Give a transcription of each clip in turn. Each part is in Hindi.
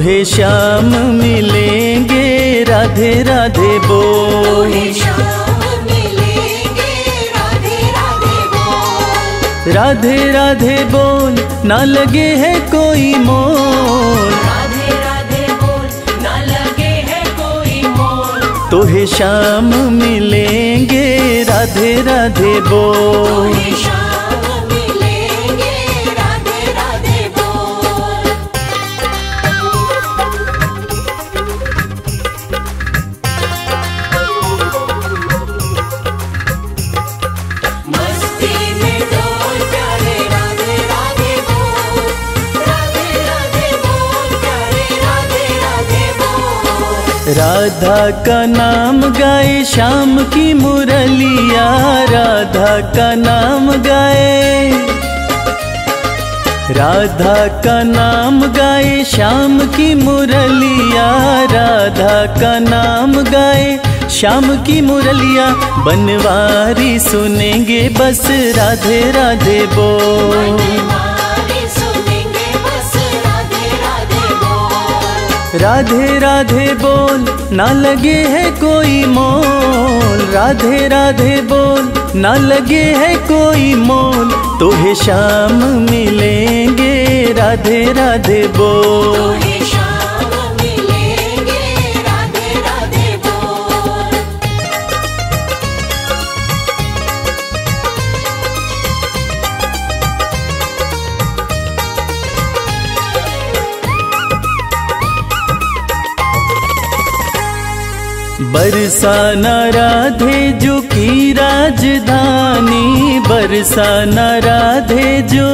तो हे श्याम मिलेंगे राधे राधे बोल तोहे राधे राधे बोल राधे राधे ना लगे है कोई मोल। राधे राधे बोल ना लगे है कोई मोल। तो हे श्याम मिलेंगे राधे राधे बोल तोहे राधा का नाम गाए श्याम की मुरलिया। राधा का नाम गाए। राधा का नाम गाए श्याम की मुरलिया। राधा का नाम गाए श्याम की मुरलिया। बनवारी सुनेंगे बस, राधे राधे बोल राधे राधे बोल, ना लगे है कोई मोल। राधे राधे बोल, ना लगे है कोई मोल। तुहे तो शाम मिलेंगे, राधे राधे बोल। बरसाना राधे जो की राजधानी, बरसाना राधे जो।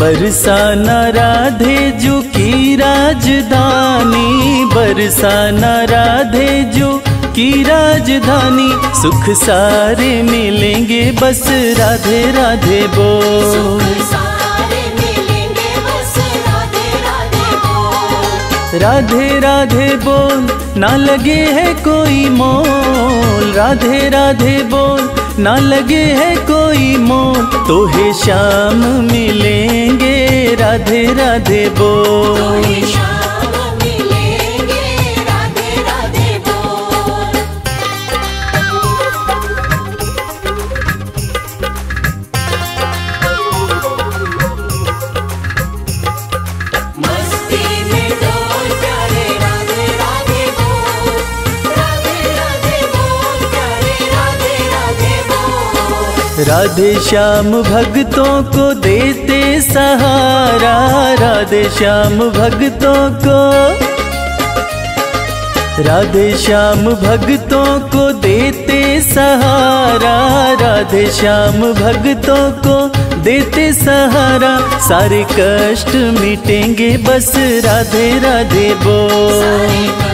बरसाना राधे जो की राजधानी, बरसाना राधे जो की राजधानी। सुख सारे मिलेंगे बस राधे राधे बोल राधे राधे बोल, ना लगे है कोई मोल। राधे राधे बोल, ना लगे है कोई मोल। तो हे शाम मिलेंगे, राधे राधे बोल। तोहे राधे श्याम भक्तों को देते सहारा। राधे श्याम भक्तों को राधे श्याम भक्तों को देते सहारा। राधे श्याम भक्तों को देते सहारा। सारे कष्ट मिटेंगे बस। राधे राधे बोल।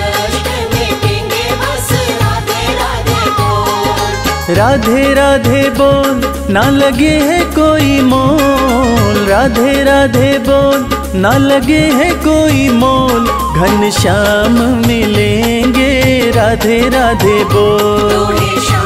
राधे राधे बोल, ना लगे है कोई मोल। राधे राधे बोल, ना लगे है कोई मोल। घन श्याम मिलेंगे, राधे राधे बोल।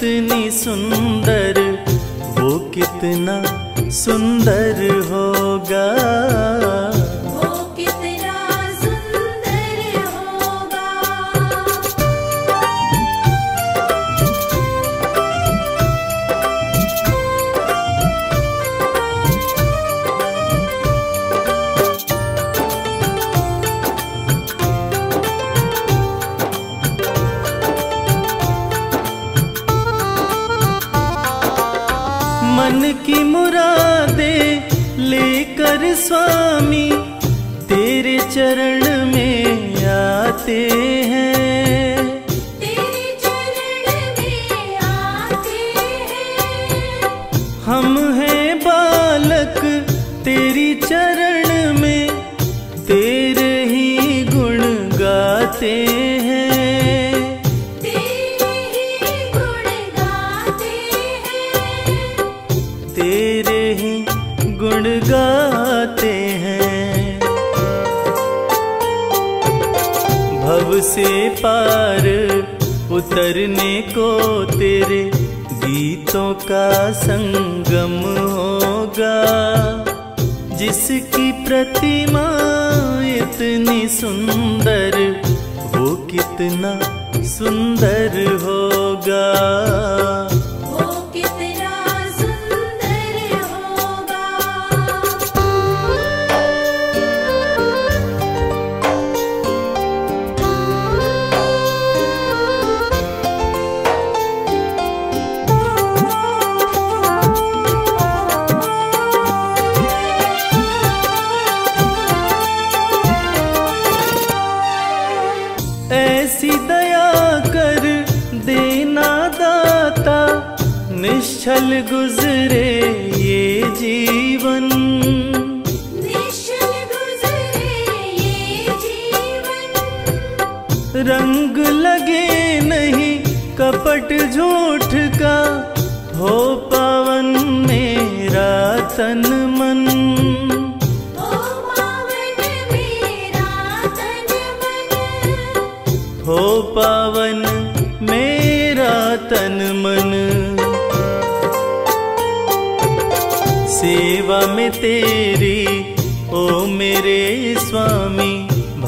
कितनी सुंदर वो कितना सुंदर होगा। ter उतरने को तेरे गीतों का संगम होगा। जिसकी प्रतिमा इतनी सुंदर वो कितना सुंदर होगा।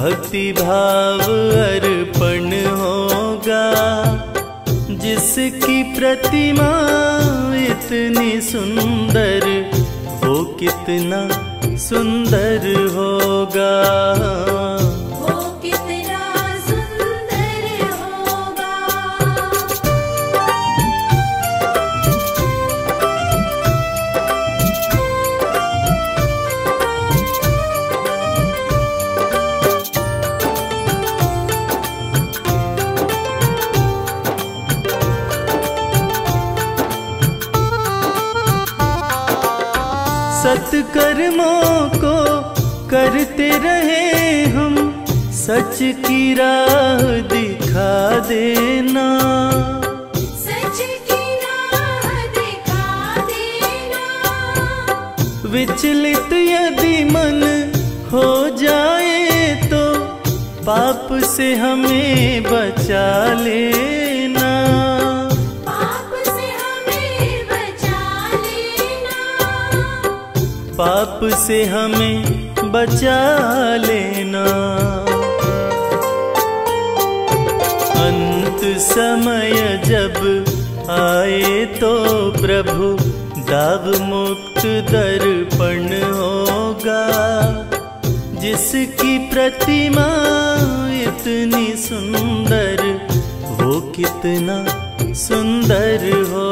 भक्ति भाव अर्पण होगा जिसकी प्रतिमा इतनी सुंदर वो कितना सुंदर होगा। सच की राह दिखा देना। सच की राह दिखा देना। विचलित यदि मन हो जाए तो पाप से हमें बचा लेना। पाप से हमें बचा लेना। पाप से हमें बचा लेना। समय जब आए तो प्रभु दाव मुक्त दर्पण होगा। जिसकी प्रतिमा इतनी सुंदर वो कितना सुंदर हो।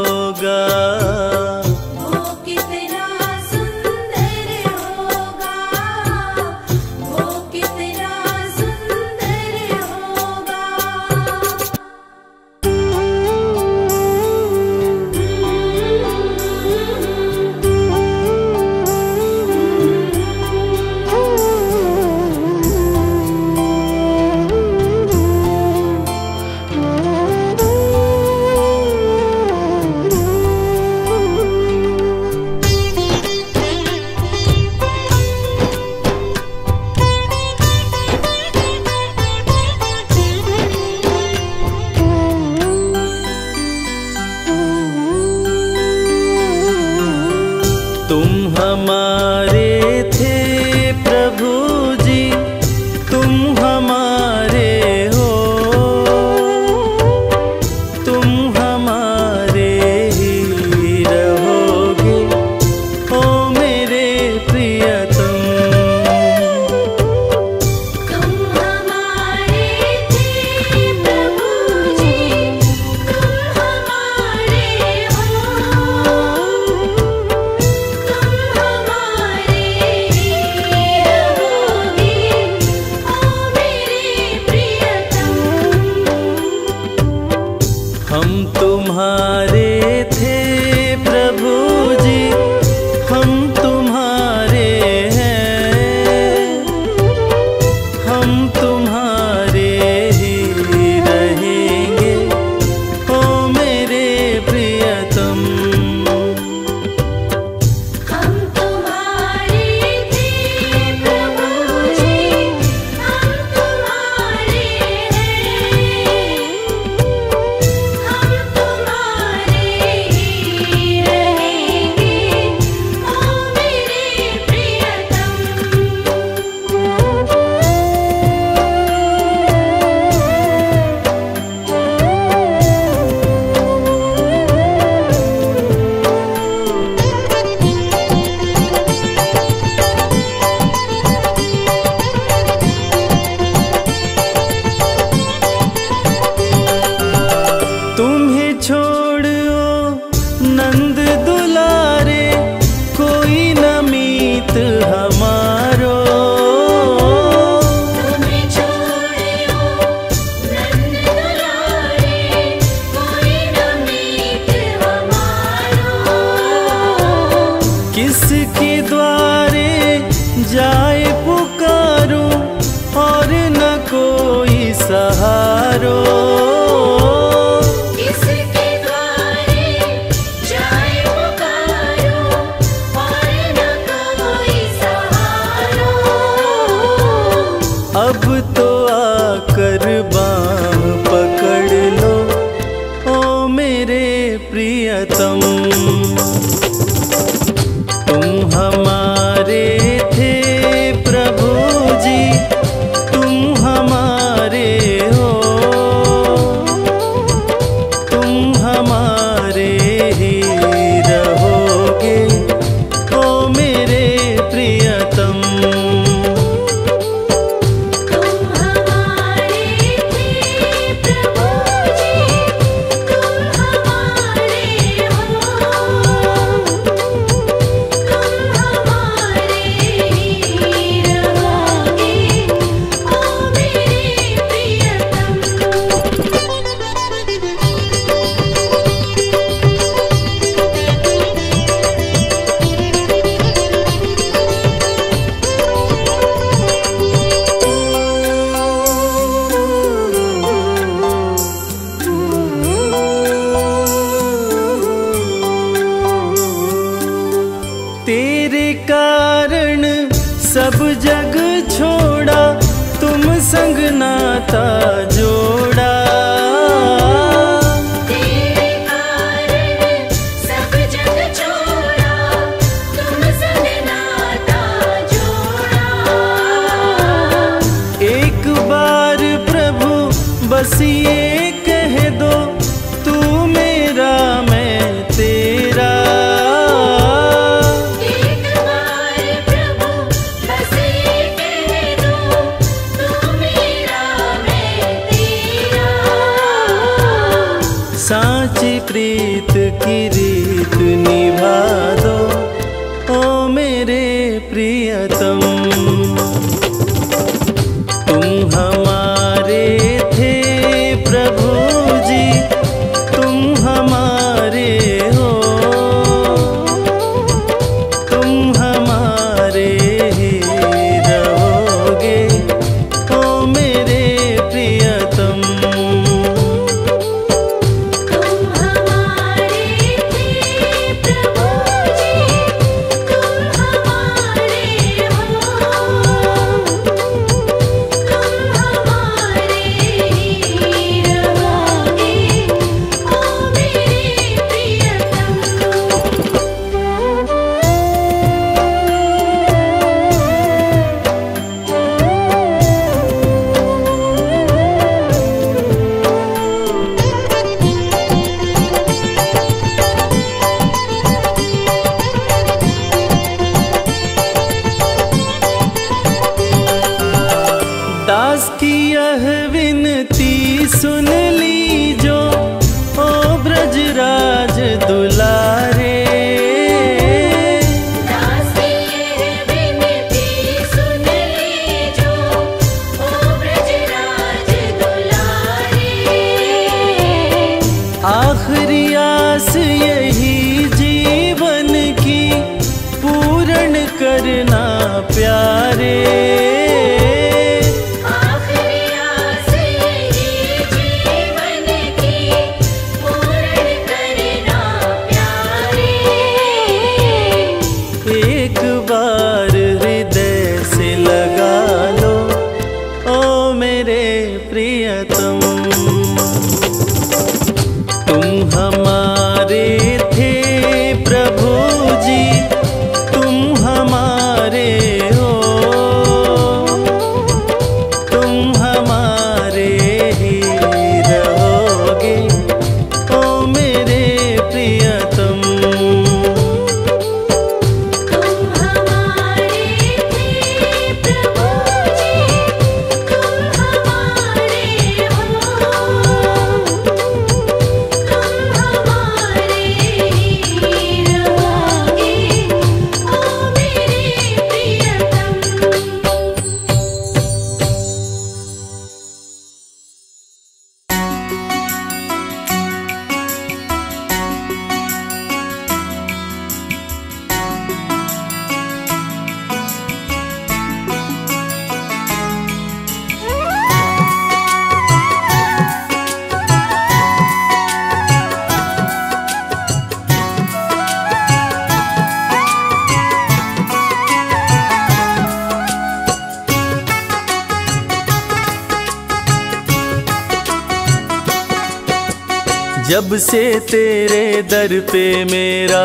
पे मेरा।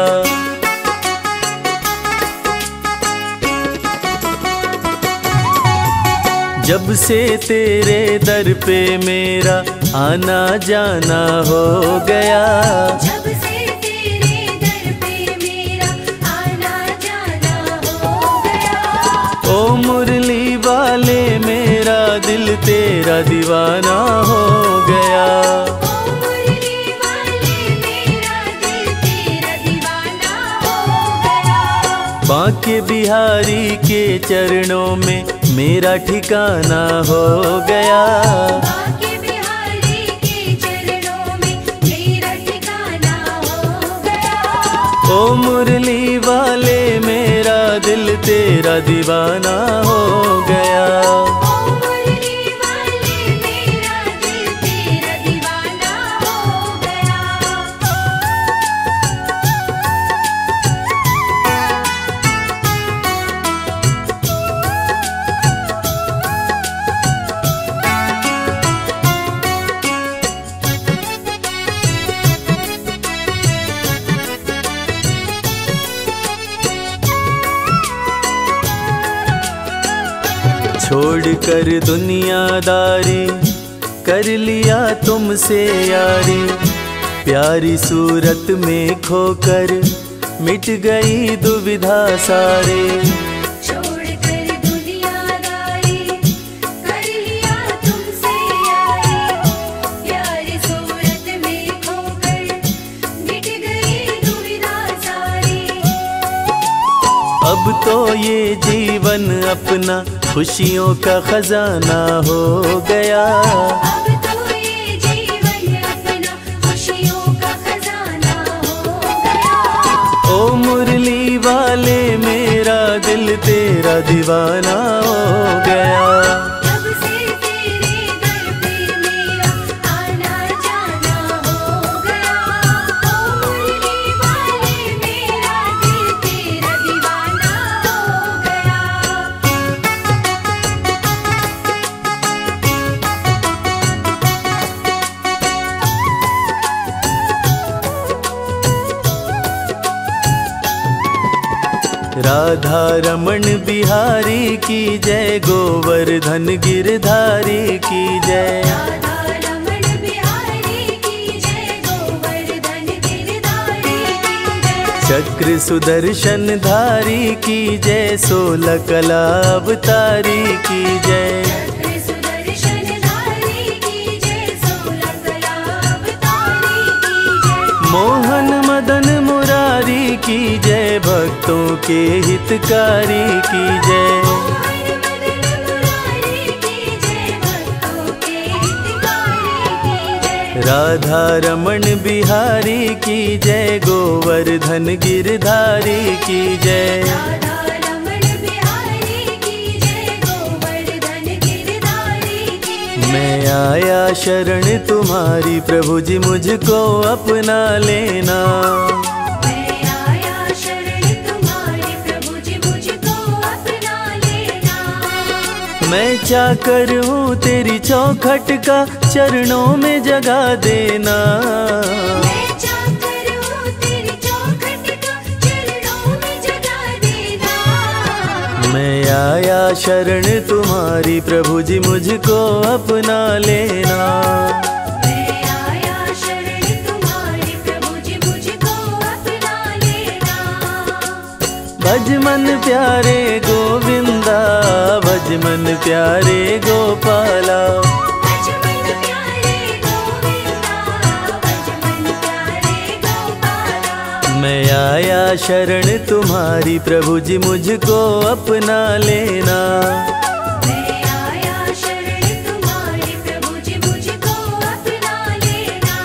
जब से तेरे दर पे मेरा आना जाना हो गया। जब से तेरे दर पे मेरा आना जाना हो गया। ओ मुरली वाले मेरा दिल तेरा दीवाना हो के बिहारी के चरणों में मेरा ठिकाना हो गया। ओ मुरली वाले मेरा दिल तेरा दीवाना हो गया। कर दुनियादारी कर लिया तुमसे यारी। प्यारी सूरत में खोकर मिट गई दुविधा सारे। कर दुनियादारी कर लिया तुमसे यारी। प्यारी सूरत में खोकर मिट गई दुविधा सारी। अब तो ये जीवन अपना खुशियों का खजाना हो गया। अब तो ये जीवन अपना खुशियों का खजाना हो गया। ओ मुरली वाले मेरा दिल तेरा दीवाना रमण बिहारी की जय गोवर्धन गिरधारी की जय। चक्र सुदर्शन धारी की जय सोलह कला अवतारी की जय। भक्तों के हितकारी की जय। राधा रमन बिहारी की जय, गोवर्धन गिरधारी की जय। मैं आया शरण तुम्हारी प्रभु जी, मुझको अपना लेना। मैं क्या तेरी चौखट का चरणों में जगा देना? मैं चाकर हूँ तेरी चौखट का चरणों में जगा देना? मैं आया शरण तुम्हारी प्रभु जी मुझको अपना लेना। भज मन प्यारे गोविंदा भज मन प्यारे गोपाला। मैं आया शरण तुम्हारी प्रभु जी मुझको अपना लेना। मैं आया शरण प्रभु जी मुझको अपना लेना।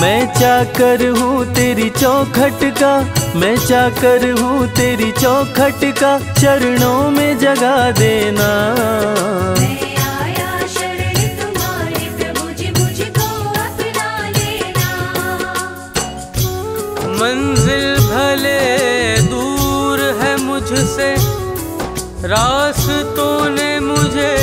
मैं चाकर हूँ तेरी चौखट का मैं चाकर हूँ तेरी चौखट का, चरणों में जगा देना। मंजिल भले दूर है मुझसे, रास्तों ने मुझे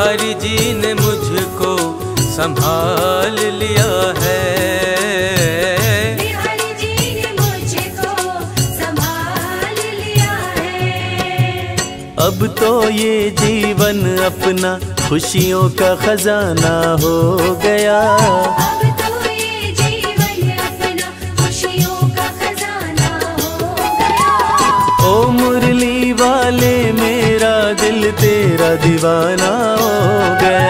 बिहारी जी ने मुझको संभाल लिया है। बिहारी जी ने मुझको संभाल लिया है। अब तो ये जीवन अपना खुशियों का खजाना हो गया। तेरा दीवाना हो गया।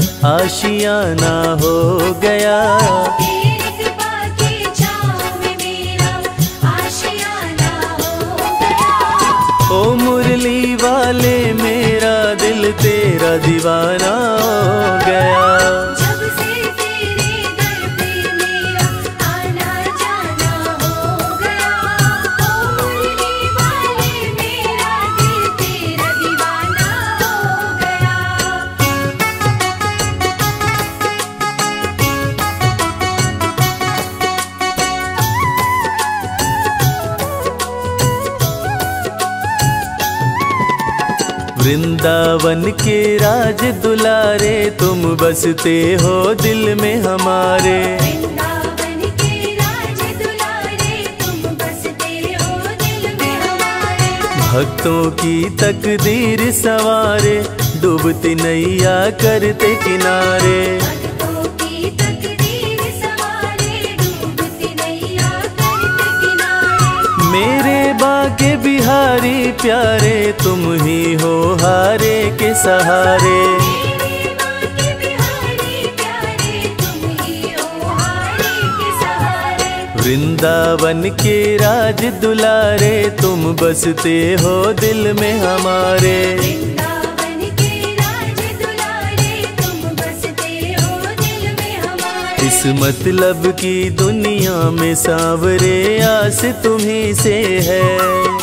आशियाना हो गया। ओ मुरली वाले मेरा दिल तेरा दीवाना। वृंदावन के राज दुलारे तुम बसते हो दिल में हमारे। वृंदावन के राज दुलारे तुम बसते हो दिल में हमारे। भक्तों की तकदीर सवारे डूबती नैया करते किनारे। भक्तों की तकदीर सवारे डूबती नैया करते किनारे। मेरे बिहारी प्यारे, तुम ही हो हारे के सहारे। वृंदावन के राज दुलारे, तुम बसते हो दिल में हमारे। इस मतलब की दुनिया में सांवरे, आस तुम्ही से है।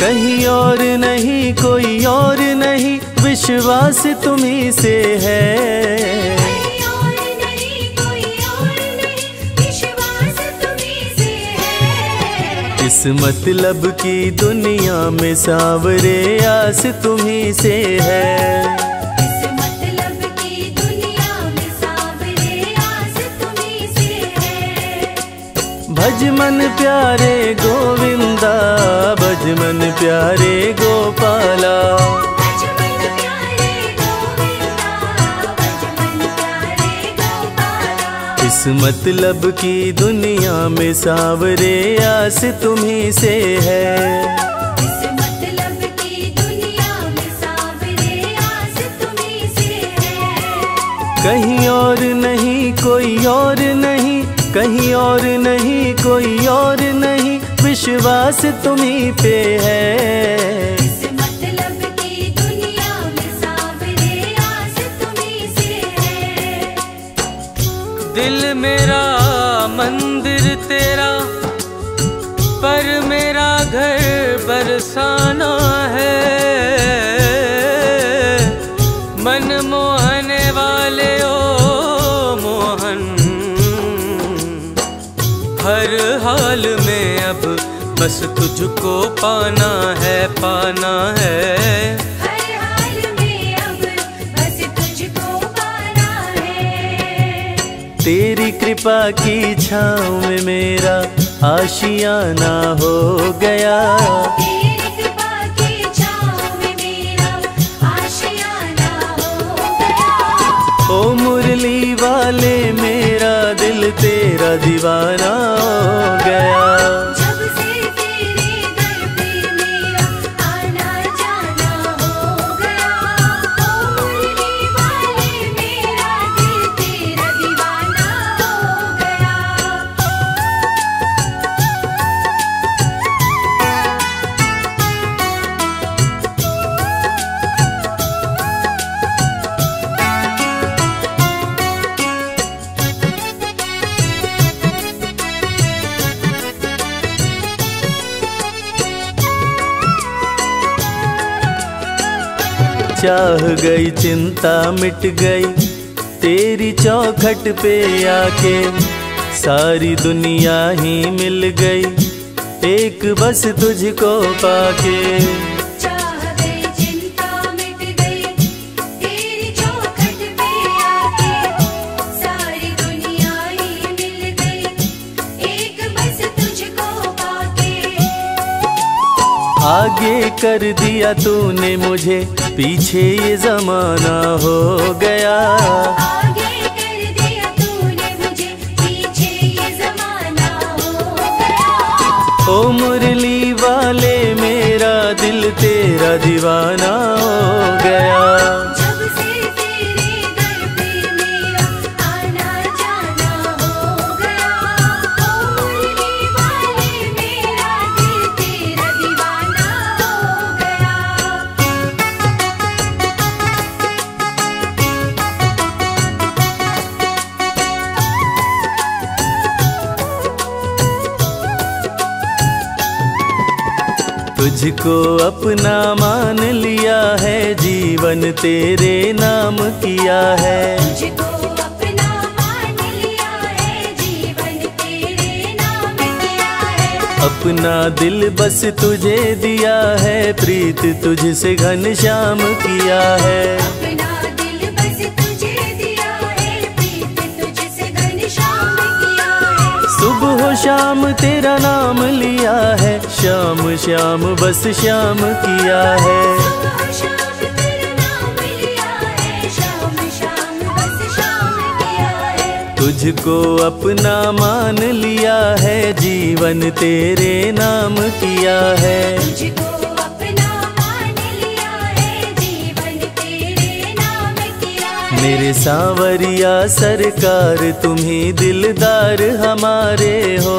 कहीं और नहीं कोई और नहीं विश्वास तुम्ही से है। कोई और नहीं कोई और नहीं विश्वास तुम्ही से है। इस मतलब की दुनिया में सावरे आस तुम्ही से है। भज मन प्यारे गोविंदा भज मन प्यारे गोपाला। बचपन प्यारे गोविंदा बचपन प्यारे गोपाला। इस मतलब की दुनिया में सांवरे आस तुम्ही से है। मतलब की दुनिया में सांवरे आस तुम्ही से है। कहीं और नहीं कोई और नहीं कहीं और नहीं कोई और नहीं विश्वास तुम्ही पे है। मतलब में सांवरे आस तुम्ही से है। दिल मेरा मंदिर तेरा पर मेरा घर बरसाना है। बस तुझको पाना है पाना है। हर हाल में अब बस तुझको पाना है। तेरी कृपा की छाँव में मेरा आशियाना हो गया। तेरी कृपा की छाँव में मेरा आशियाना हो गया। ओ मुरली वाले मेरा दिल तेरा दीवाना चाह गई चिंता मिट गई। तेरी चौखट पे आके सारी दुनिया ही मिल गई। एक बस तुझको पाके। चाह गई चिंता मिट गई। तेरी चौखट पे आके सारी दुनिया ही मिल गई। एक बस तुझको पाके। आगे कर दिया तूने मुझे। पीछे ये जमाना हो गया। आगे कर दिया तूने मुझे पीछे ये जमाना हो गया। ओ मुरली वाले मेरा दिल तेरा दीवाना। तुझको अपना मान लिया है जीवन तेरे नाम किया है। तुझको अपना मान लिया है जीवन तेरे नाम किया है। अपना दिल बस तुझे दिया है प्रीत तुझसे घन श्याम किया है। शाम तेरा नाम लिया है। श्याम श्याम, बस श्याम किया है। तुझको अपना मान लिया है, जीवन तेरे नाम किया है। मेरे सांवरिया सरकार तुम्ही दिलदार हमारे हो।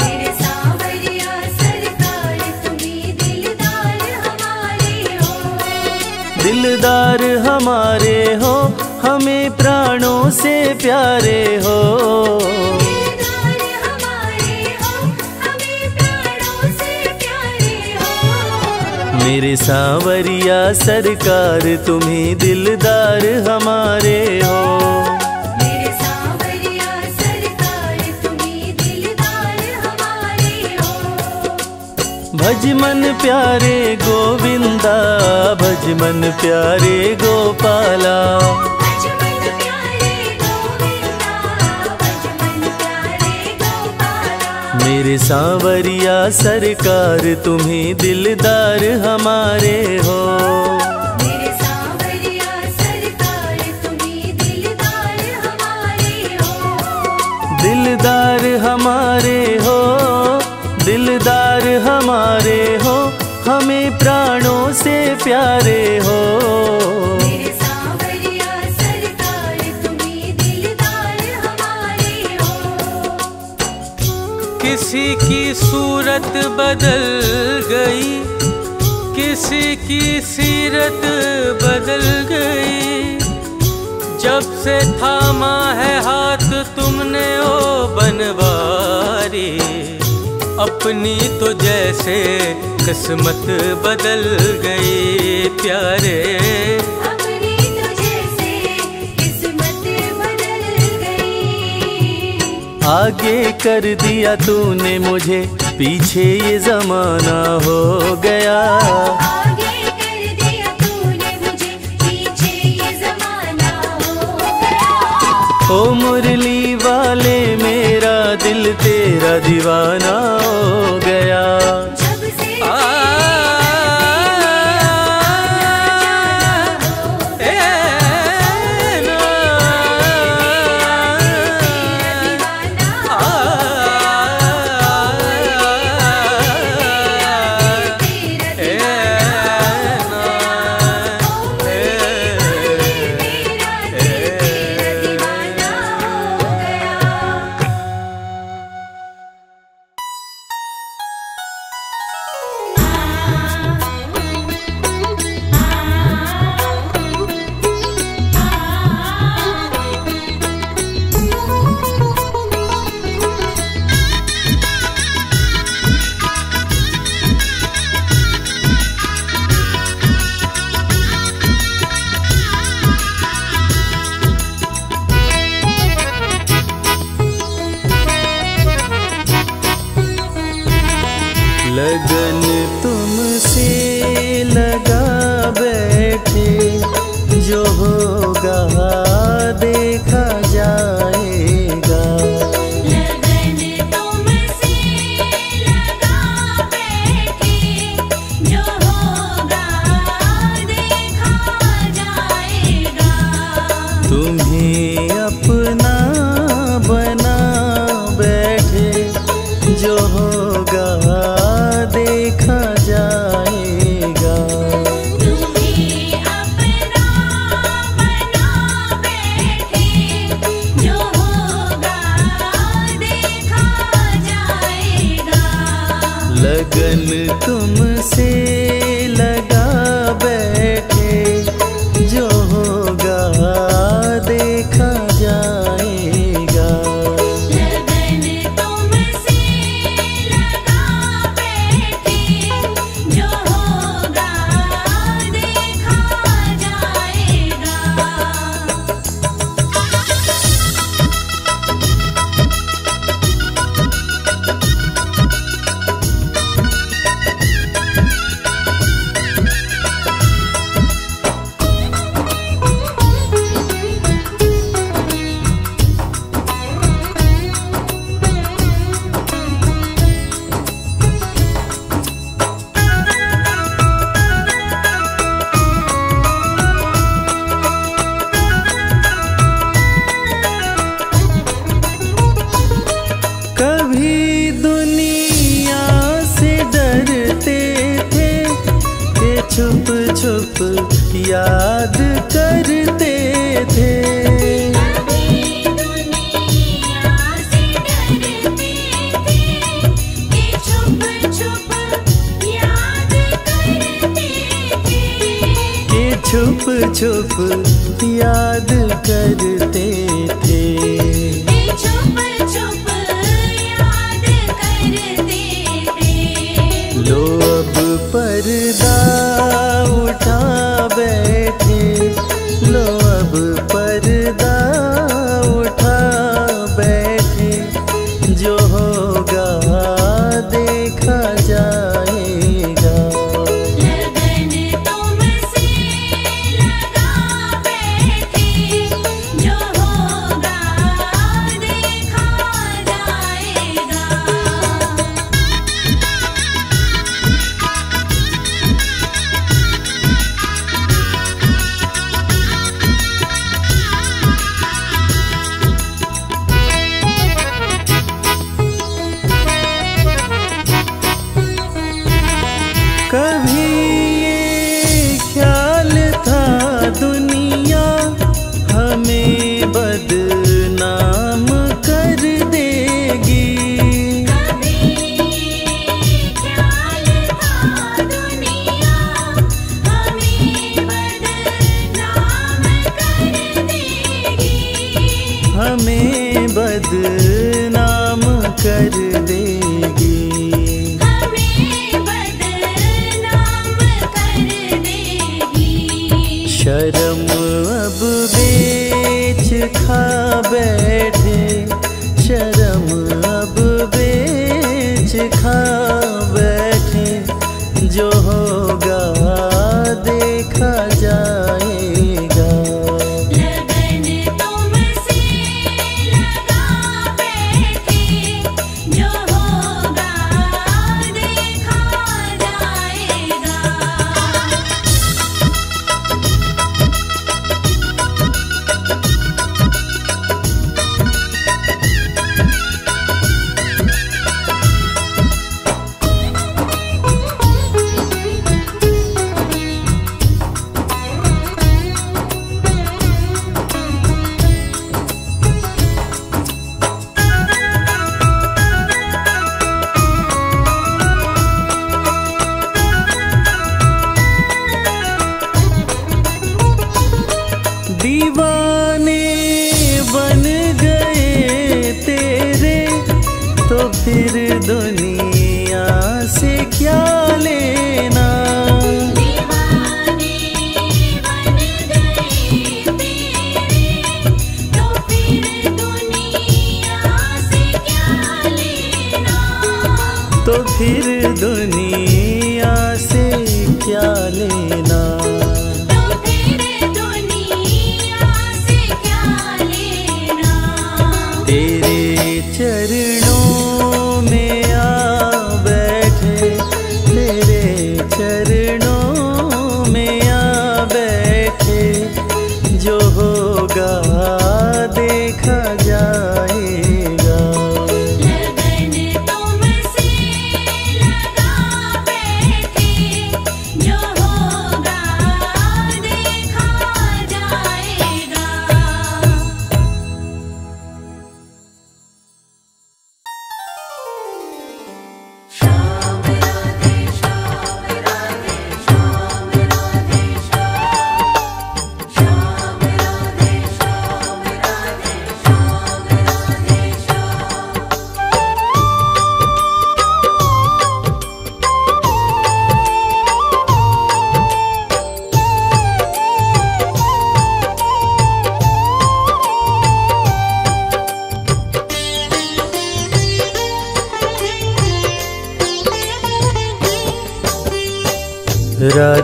मेरे सांवरिया सरकार तुम्ही दिलदार हमारे हो। दिलदार हमारे हो हमें प्राणों से प्यारे हो। मेरे सांवरिया सरकार तुम्हें दिलदार हमारे हो। भज सांवरिया सरकार तुम्ही दिलदार हमारे हो। भजमन प्यारे गोविंदा भज मन प्यारे गोपाला। मेरे सांवरिया सरकार तुम्ही दिलदार हमारे हो। मेरे सांवरिया सरकार तुम्ही दिलदार हमारे हो। दिलदार हमारे हो दिलदार हमारे हो हमें प्राणों से प्यारे हो। सूरत बदल गई किसी की सीरत बदल गई। जब से थामा है हाथ तुमने ओ बनवारी अपनी तो जैसे किस्मत बदल गई प्यारे। अपनी तुझे से किस्मत बदल गई। आगे कर दिया तूने मुझे पीछे ये जमाना हो गया। आगे कर दिया तूने मुझे पीछे ये जमाना हो गया। ओ मुरली वाले मेरा दिल तेरा दीवाना हो गया।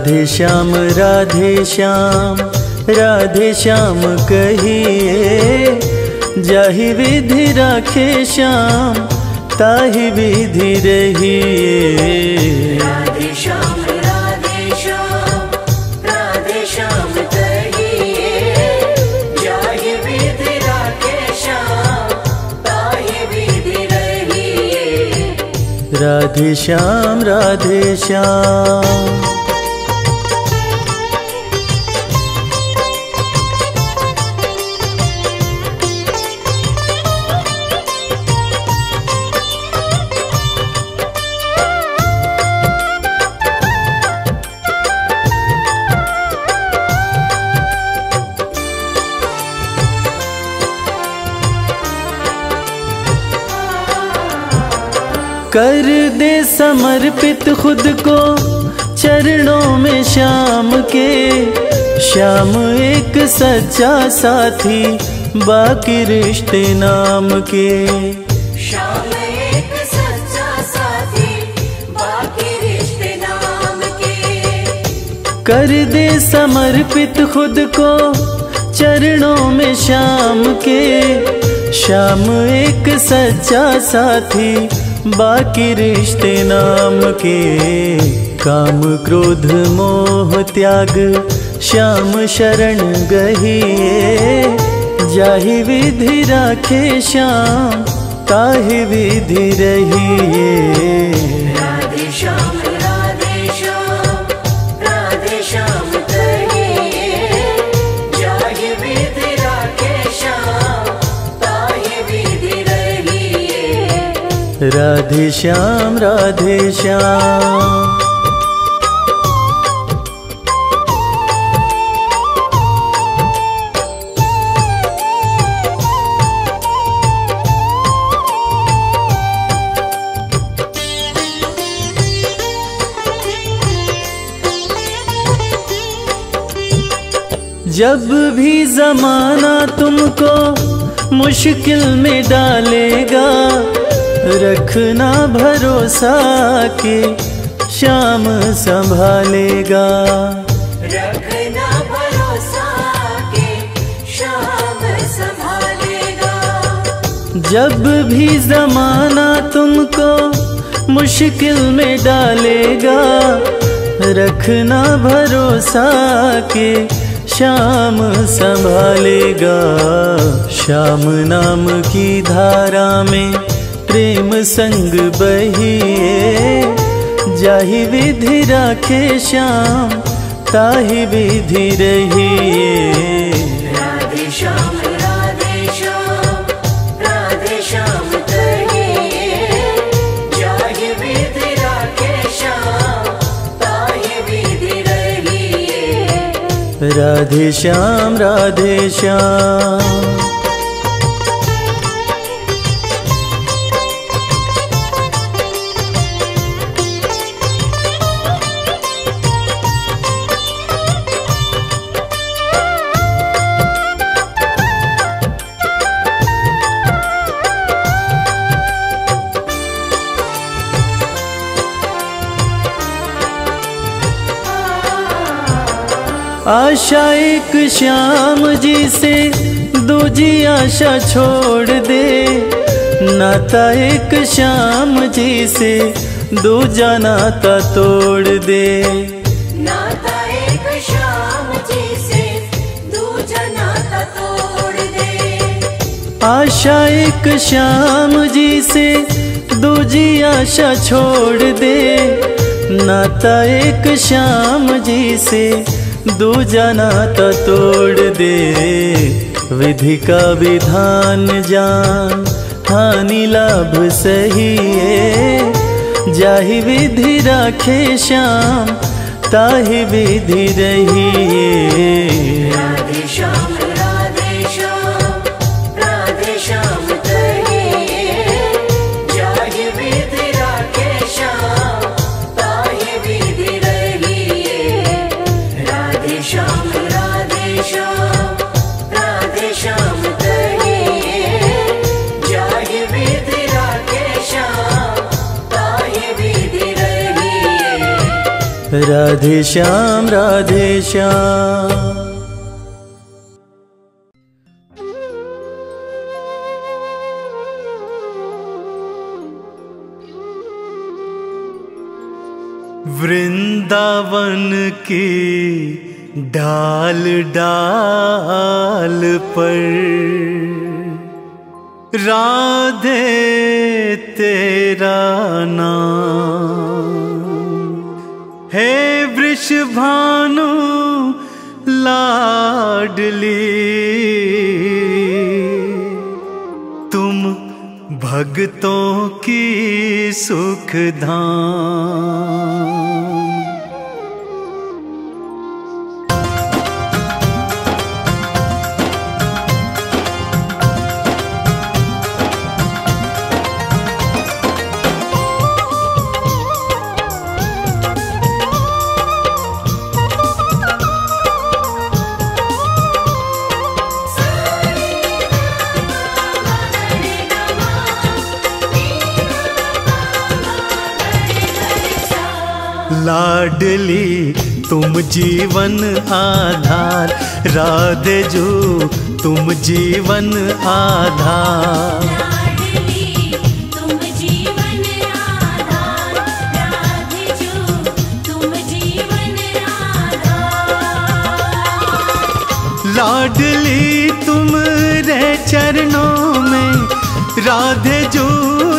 राधे श्याम राधे श्याम राधे श्याम कहिए। जाहि विधि राखे श्याम ताहि विधि रहिए। राधे श्याम राधे श्याम राधे श्याम राधे श्याम राधे श्याम। कर दे समर्पित खुद को चरणों में श्याम के। श्याम एक सच्चा साथी बाकी रिश्ते नाम के। श्याम एक सच्चा साथी बाकी रिश्ते नाम के। कर दे समर्पित खुद को चरणों में श्याम के। श्याम एक सच्चा साथी बाकी रिश्ते नाम के, काम क्रोध, मोह, त्याग, श्याम शरण गहिए जाहि विधि राखे श्याम, ताहि विधि रहिए राधे श्याम राधे श्याम। जब भी जमाना तुमको मुश्किल में डालेगा रखना भरोसा के श्याम संभालेगा। रखना भरोसा के श्याम संभालेगा। जब भी जमाना तुमको मुश्किल में डालेगा रखना भरोसा के श्याम संभालेगा। श्याम नाम की धारा में प्रेम संग बहिए जाहि विधि राखे श्याम ताहि विधि रहिए। राधे श्याम राधे श्याम राधे श्याम राधे श्याम। आशा एक श्याम जी से दूजी आशा छोड़ दे। नाता एक श्याम जी से दूजा नाता तोड़ दे। नाता एक श्याम जी से दूजा नाता तोड़ दे। आशा एक श्याम जी से दूजी आशा छोड़ दे। नाता एक श्याम जी से दूजा तो तोड़ दे। विधि का विधान जान, हानि लाभ सही है। जाहि विधि राखे श्याम, ताहि विधि रहिए राधे श्याम राधे श्याम। वृंदावन की डाल डाल पर राधे तेरा नाम। हे वृषभानु लाडली। तुम भगतों की सुख धाम। लाडली तुम जीवन आधार। राधे जो, तुम जीवन आधार। लाडली तुम रे चरणों में। राधे जो,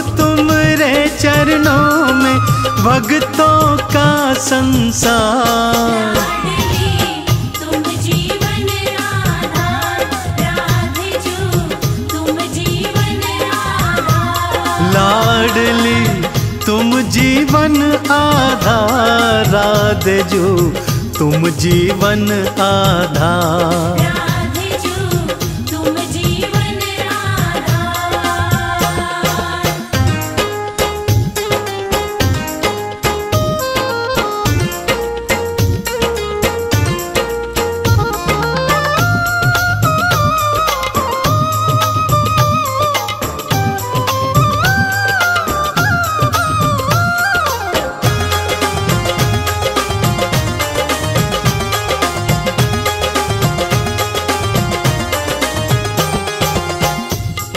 तुम रे चरणों में। भक्तों का संसार। लाडली तुम जीवन आधार राधे जो तुम जीवन आधार।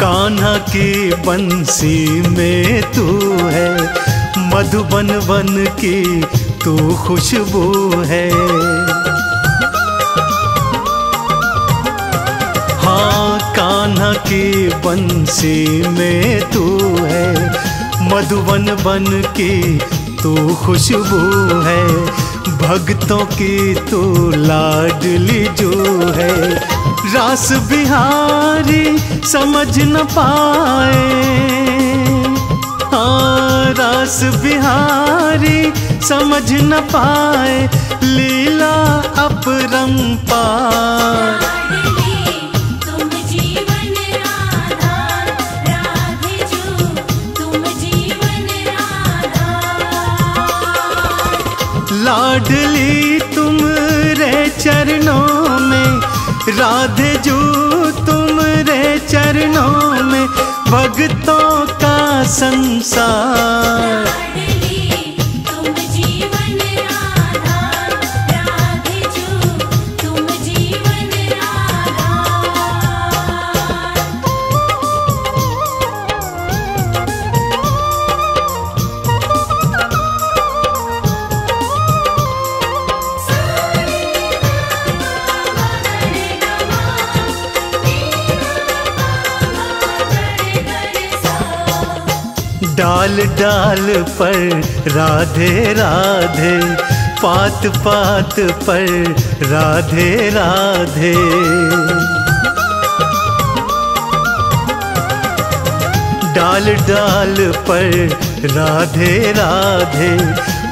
कान्हा की बंसी में तू है, मधुबन वन की तू खुशबू है। हाँ कान्हा की बंसी में तू है, मधुबन बन की तू खुशबू है। भक्तों की तू लाडली जो है रास बिहारी समझ न पाए। हाँ रास बिहारी समझ न पाए। लीला जो तुम लाडली तुम रे चरणों राधे जो तुम रे चरणों में भक्तों का संसार। डाल डाल पर राधे राधे, पात पात पर राधे राधे। डाल डाल पर राधे राधे,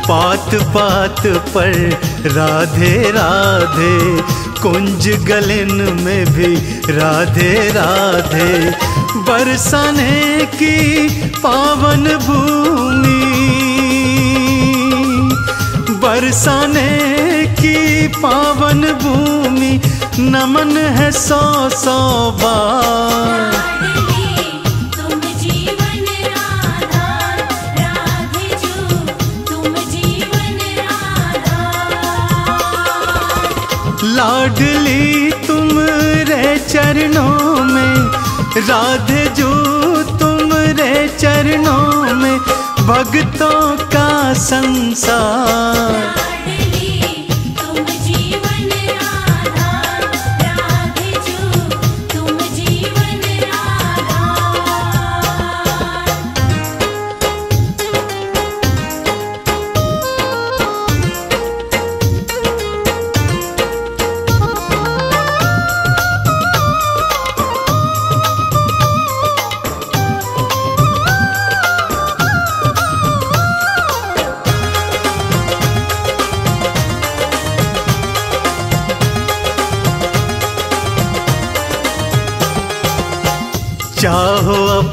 पात पात पर राधे राधे। कुंज गलन में भी राधे राधे बरसाने की पावन भूमि। बरसाने की पावन भूमि नमन है सौ सौ बार। लाडली तुम रे चरणों में राधे जो तुम रे चरणों में भक्तों का संसार।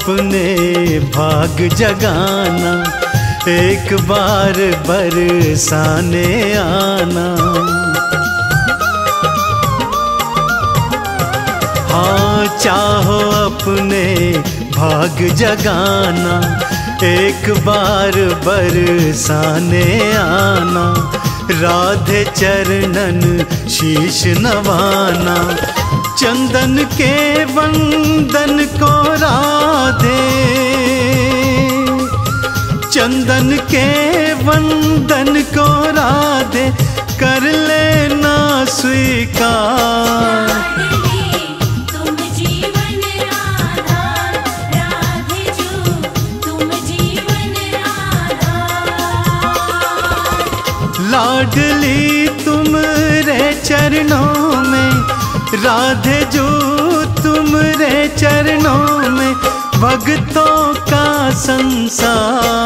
अपने भाग जगाना, एक बार बरसाने आना। हाँ चाहो अपने भाग जगाना, एक बार बरसाने आना। राधे चरणन शीश नवाना चंदन के वंदन को राधे। चंदन के वंदन को राधे, कर लेना स्वीकार। लाडली तुम रे चरणों राधे जो तुम चरणों में भक्तों का संसार।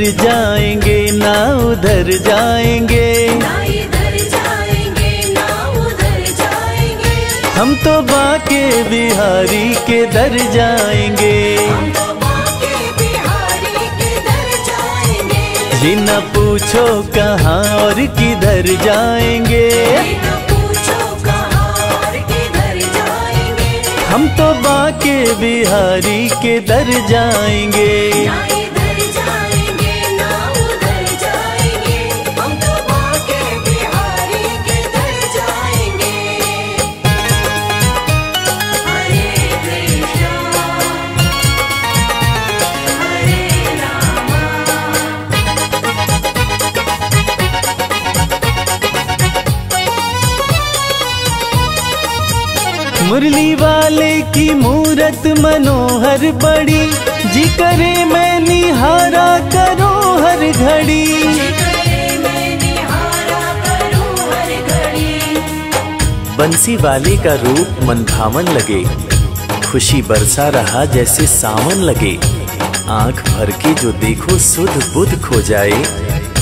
इधर जाएँगे, ना उधर जाएँगे। हम तो बाके बिहारी के दर जाएँगे। हम तो जी न पूछो कहाँ और किधर जाएँगे। हम तो बाके बिहारी के दर जाएँगे। मुरली वाले की मूरत मनोहर बड़ी जी करे मैं निहारा करो हर घड़ी। बंसी वाले का रूप मनभावन लगे। खुशी बरसा रहा जैसे सावन लगे। आँख भर के जो देखो सुध बुध खो जाए।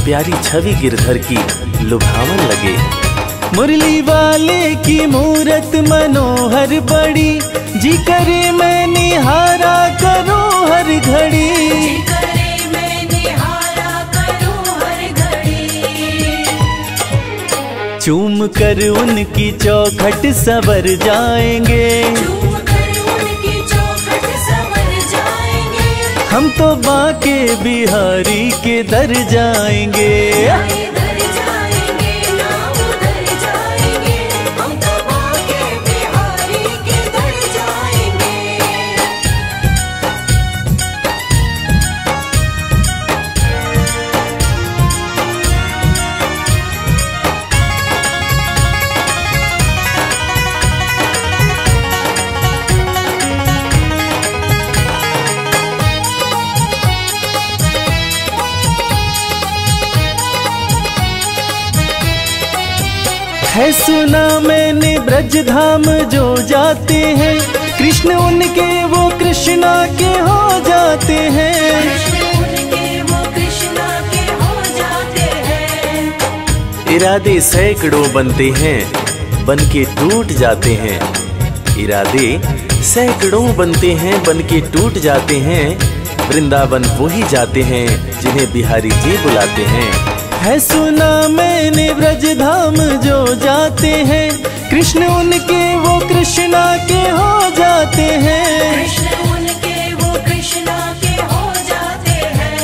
प्यारी छवि गिरधर की लुभावन लगे। मुरली वाले की मूरत मनोहर बड़ी जी करे मैं निहारा करो हर घड़ी। चूम कर उनकी चौखट सवर जाएँगे। हम तो बाके बिहारी के दर जाएँगे। है सुना मैंने ब्रज धाम जो जाते हैं। कृष्ण उनके, वो कृष्णा के हो जाते हैं। इरादे सैकड़ों बनते हैं बन के टूट जाते हैं। इरादे सैकड़ों बनते हैं बन के टूट जाते हैं। वृंदावन वो ही जाते हैं, जिन्हें बिहारी जी बुलाते हैं। है सुना मैंने ब्रज धाम जो जाते हैं। कृष्ण उनके वो कृष्णा के हो जाते हैं। कृष्ण उनके वो कृष्णा के हो जाते हैं।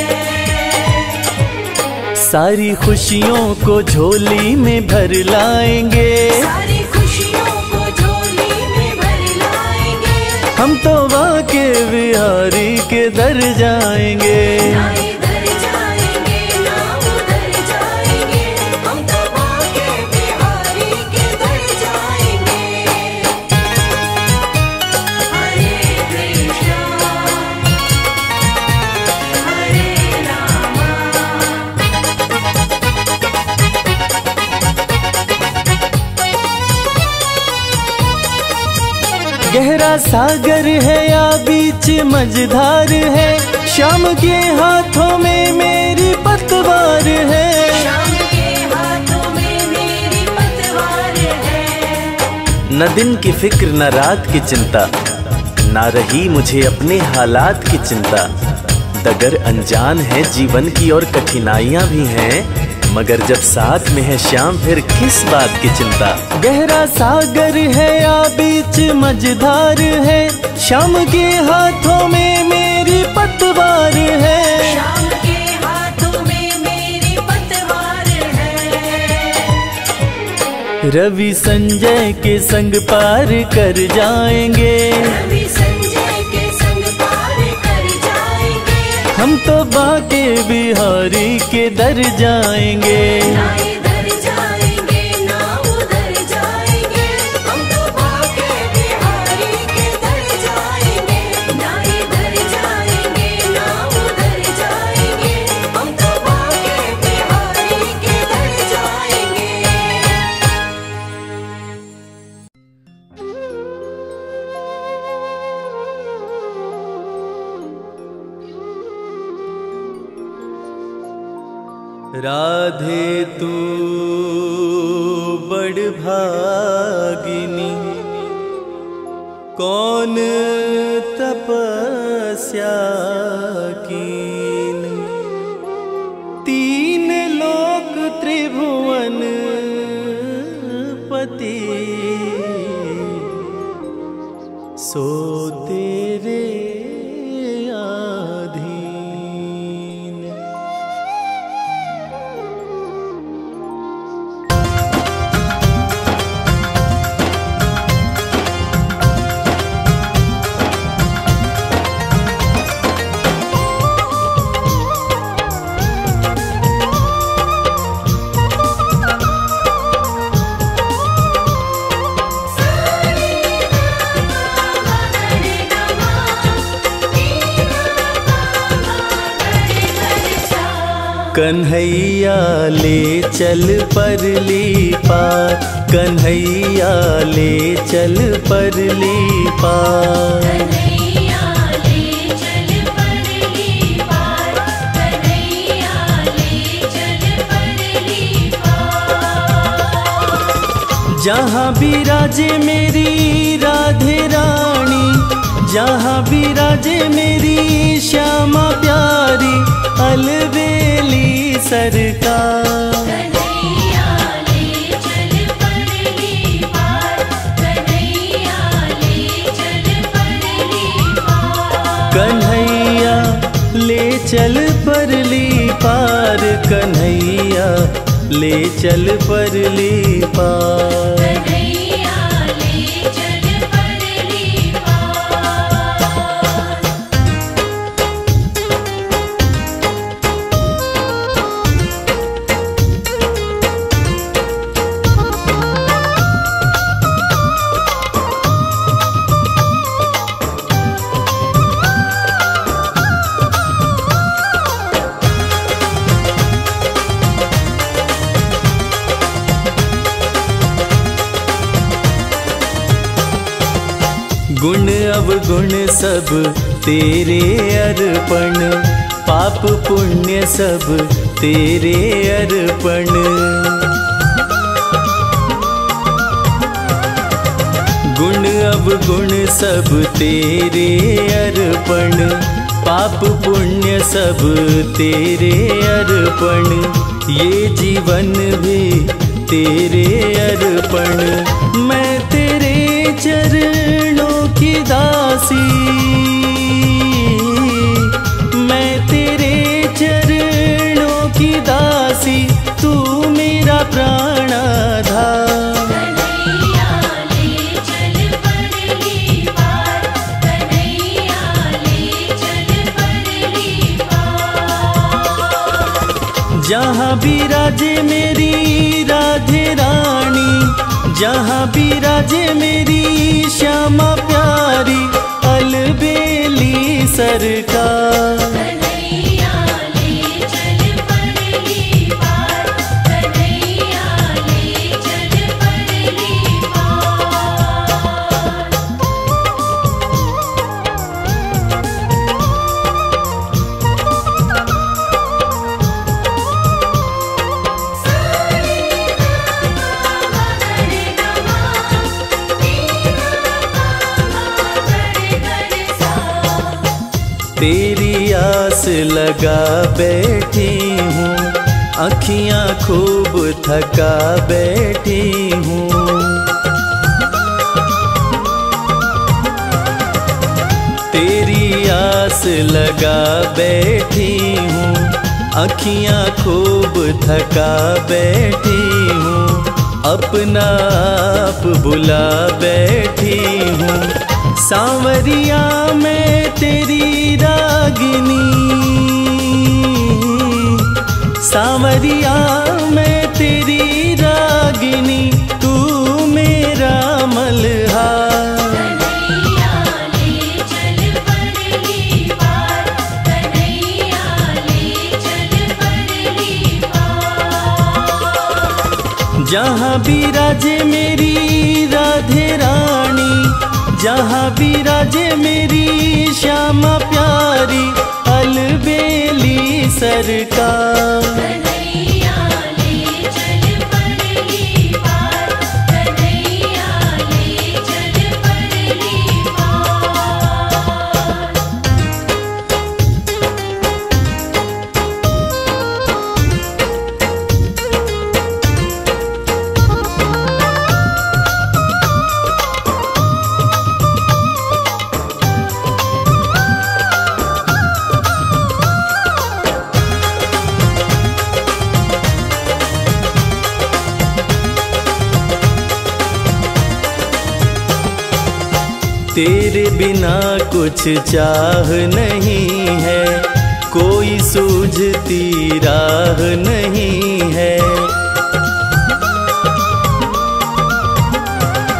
सारी खुशियों को झोली में भर लाएँगे। सारी खुशियों को झोली में भर लाएँगे। हम तो वाके बिहारी के दर जाएँगे। गहरा सागर है या बीच मझधार है। शाम के हाथों में मेरी पतवार है। न दिन की फ़िक्र न रात की चिंता ना रही मुझे अपने हालात की चिंता। डगर अनजान है जीवन की और कठिनाइयाँ भी हैं। मगर जब साथ में है श्याम फिर किस बात की चिंता? गहरा सागर है या बीच मझधार है। शाम के हाथों में मेरी पतवार है। शाम के हाथों में मेरी पतवार है। रवि संजय के संग पार कर जाएँगे। हम तो बाके बिहारी के दर जाएँगे। सो तेरे कन्हैया ले चल परली पार कन्हैया ले चल परली पार जहाँ भी चल परली पार कन्हैया ले चल परली पार जहाँ विराजे मेरी राधे रानी जहाँ भी राजे मेरी श्यामा प्यारी अलवेली सरकार। कन्हैया ले चल परली पार। कन्हैया ले चल परली पार। सब तेरे अर्पण, पाप पुण्य सब तेरे अर्पण। गुण अब गुण सब तेरे अर्पण, पाप पुण्य सब तेरे अर्पण। ये जीवन भी तेरे अर्पण, मैं तेरे चरणों की दासी। मैं तेरे चरणों की दासी, तू मेरा प्राणाधार। जहाँ भी राजे मेरी राधे रानी जहाँ भी राजे मेरी श्यामा प्यारी अलबेली सरकार। लगा बैठी हूँ। अखियाँ खूब थका बैठी हूँ। तेरी आस लगा बैठी हूँ। अखियाँ खूब थका बैठी हूँ। अपना आप बुला बैठी हूँ। सांवरिया में तेरी रागिनी। सांवरिया मैं तेरी रागिनी तू मेरा मलहा। कन्हैया ले चल परली पार कन्हैया ले चल परली पार। जहाँ भी राजे मेरी राधे रानी जहाँ भी राजे मेरी श्यामा प्यारी अलबेली सरकार। कुछ चाह नहीं है कोई सूझती राह नहीं है।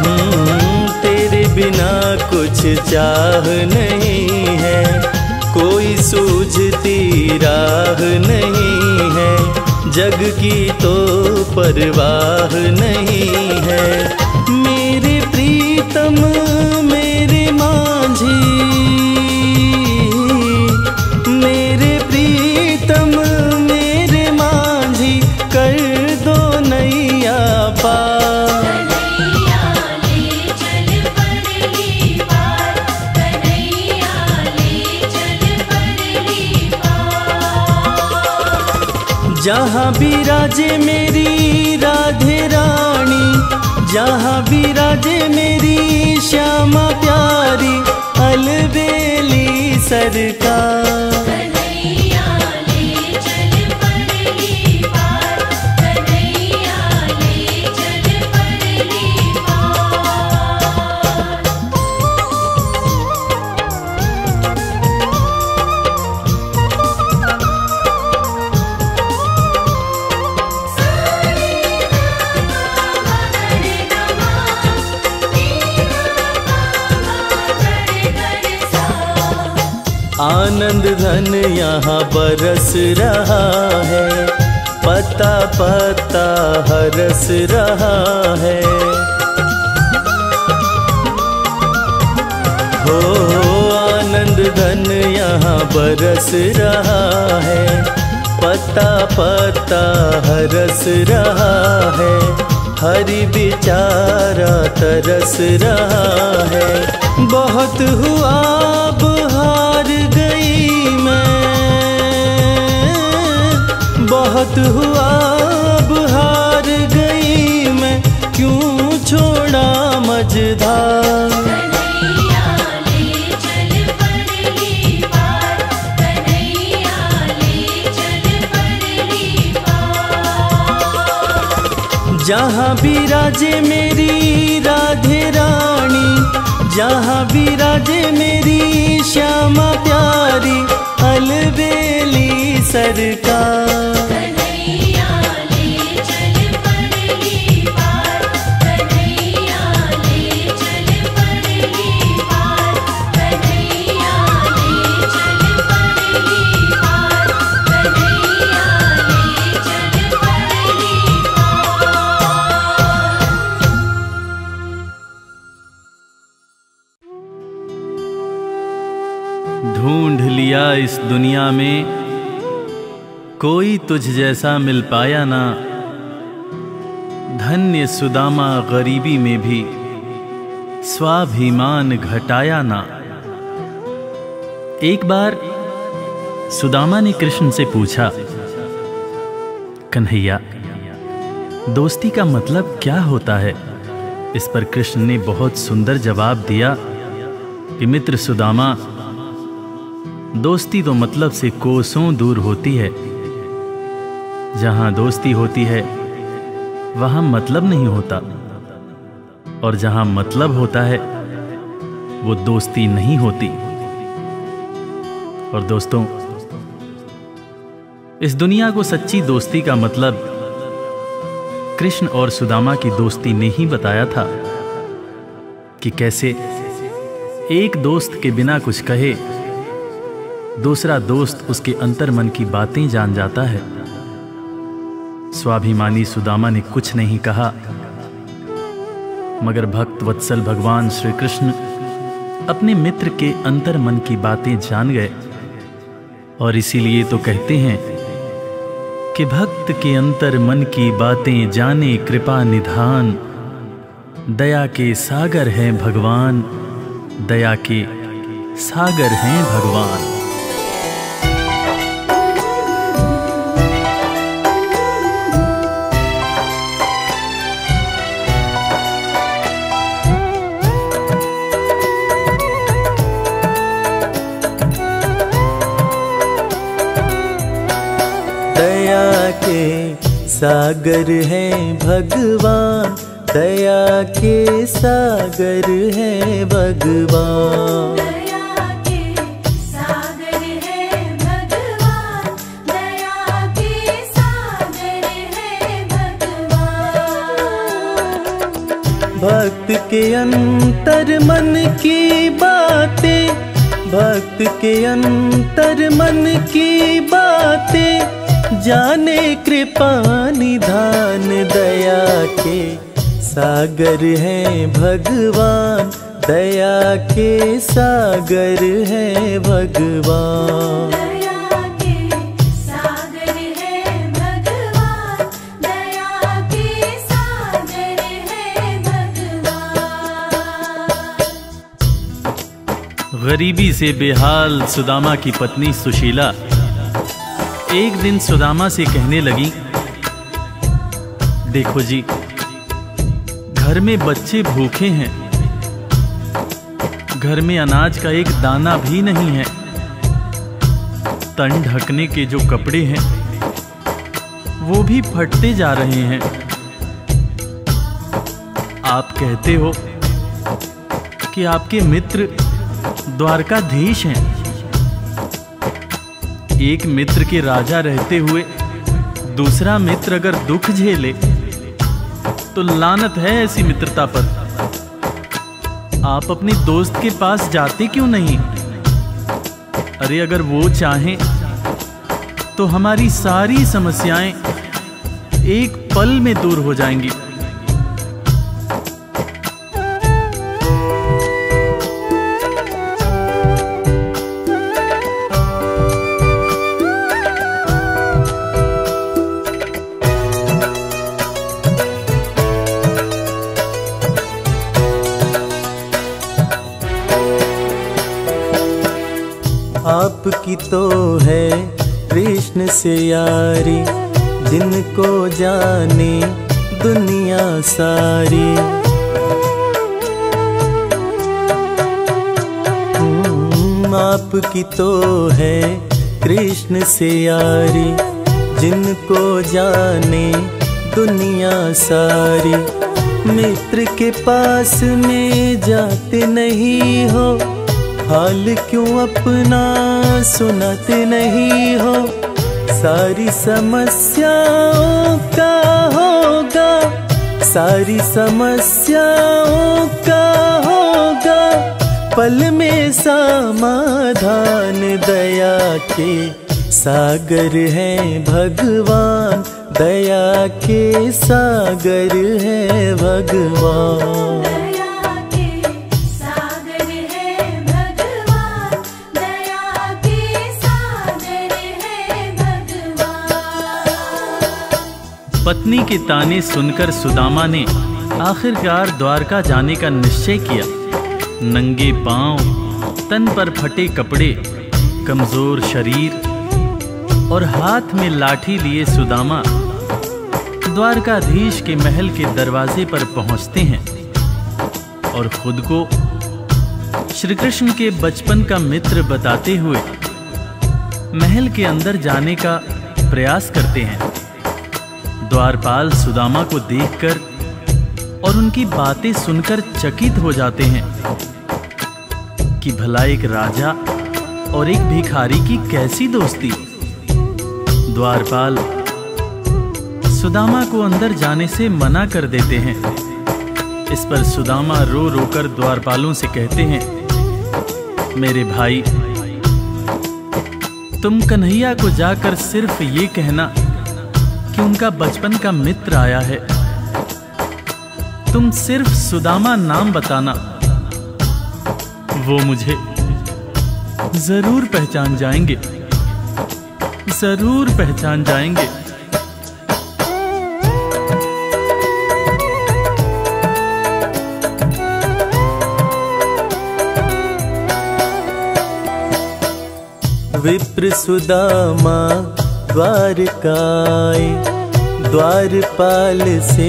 हम्म, तेरे बिना कुछ चाह नहीं है कोई सूझती राह नहीं है। जग की तो परवाह नहीं है मेरे प्रीतम प्रीतम, मेरे मांझी कर दो नैया पार। जहाँ भी राजे मेरी राधे रानी, जहाँ भी राजे मेरी श्यामा प्यारी, अलबेली सरकार। धन यहाँ बरस रहा है। पता पता हरस रहा है। हो, आनंद धन यहाँ बरस रहा है। पता पता हरस रहा है। हरि बेचारा तरस रहा है। बहुत हुआ बहुत हुआ अब हार गई मैं क्यों छोड़ा पार जहाँ विराजे मेरी राधे रानी जहाँ भी राजे मेरी श्यामा प्यारी अलबेली सरकार। दुनिया में कोई तुझ जैसा मिल पाया ना। धन्य सुदामा गरीबी में भी स्वाभिमान घटाया ना। एक बार सुदामा ने कृष्ण से पूछा, कन्हैया, दोस्ती का मतलब क्या होता है? इस पर कृष्ण ने बहुत सुंदर जवाब दिया कि, मित्र सुदामा दोस्ती तो मतलब से कोसों दूर होती है। जहाँ दोस्ती होती है, वहाँ मतलब नहीं होता। और जहाँ मतलब होता है, वो दोस्ती नहीं होती। और दोस्तों, इस दुनिया को सच्ची दोस्ती का मतलब कृष्ण और सुदामा की दोस्ती ने ही बताया था कि कैसे एक दोस्त के बिना कुछ कहे दूसरा दोस्त उसके अंतर मन की बातें जान जाता है। स्वाभिमानी सुदामा ने कुछ नहीं कहा। मगर भक्त वत्सल भगवान श्री कृष्ण अपने मित्र के अंतर मन की बातें जान गए। और इसीलिए तो कहते हैं कि भक्त के अंतर मन की बातें जाने कृपा निधान। दया के सागर हैं भगवान, दया के सागर हैं भगवान। सागर हैं भगवान दया के सागर हैं भगवान। दया के सागर है भगवान दया के सागर है भगवान। भक्त के अंतर मन की बातें भक्त के अंतर मन की बातें जाने कृपा निधान दया के। सागर हैं भगवान दया के सागर हैं भगवान। दया के सागर है भगवान दया के सागर है भगवान। गरीबी से बेहाल सुदामा की पत्नी सुशीला। एक दिन सुदामा से कहने लगी, देखो जी, घर में बच्चे भूखे हैं। घर में अनाज का एक दाना भी नहीं है। तन ढकने के जो कपड़े हैं, वो भी फटते जा रहे हैं। आप कहते हो कि आपके मित्र द्वारकाधीश हैं। एक मित्र के राजा रहते हुए दूसरा मित्र अगर दुख झेले तो लानत है ऐसी मित्रता पर। आप अपने दोस्त के पास जाते क्यों नहीं? अरे अगर वो चाहें तो हमारी सारी समस्याएँ एक पल में दूर हो जाएँगी। आपकी तो है कृष्ण से यारी जिनको जाने दुनिया सारी। हम्म, आपकी तो है कृष्ण से यारी जिनको जाने दुनिया सारी। मित्र के पास में जाते नहीं हो हाल क्यों अपना सुनाते नहीं हो? सारी समस्याओं का होगा, सारी समस्याओं का होगा। पल में समाधान दया के सागर है, भगवान दया के सागर है, भगवान। पत्नी के ताने सुनकर सुदामा ने आखिरकार द्वारका जाने का निश्चय किया। नंगे पाँव, तन पर फटे कपड़े, कमज़ोर शरीर और हाथ में लाठी लिए सुदामा द्वारकाधीश के महल के दरवाजे पर पहुँचते हैं और खुद को श्री कृष्ण के बचपन का मित्र बताते हुए महल के अंदर जाने का प्रयास करते हैं। द्वारपाल सुदामा को देखकर और उनकी बातें सुनकर चकित हो जाते हैं कि भला एक राजा और एक भिखारी की कैसी दोस्ती। द्वारपाल सुदामा को अंदर जाने से मना कर देते हैं। इस पर सुदामा रो रोकर द्वारपालों से कहते हैं, मेरे भाई, तुम कन्हैया को जाकर सिर्फ़ ये कहना कि उनका बचपन का मित्र आया है। तुम सिर्फ़ सुदामा नाम बताना। वो मुझे ज़रूर पहचान जाएँगे। ज़रूर पहचान जाएँगे। विप्र सुदामा द्वारकाए, द्वारपाल से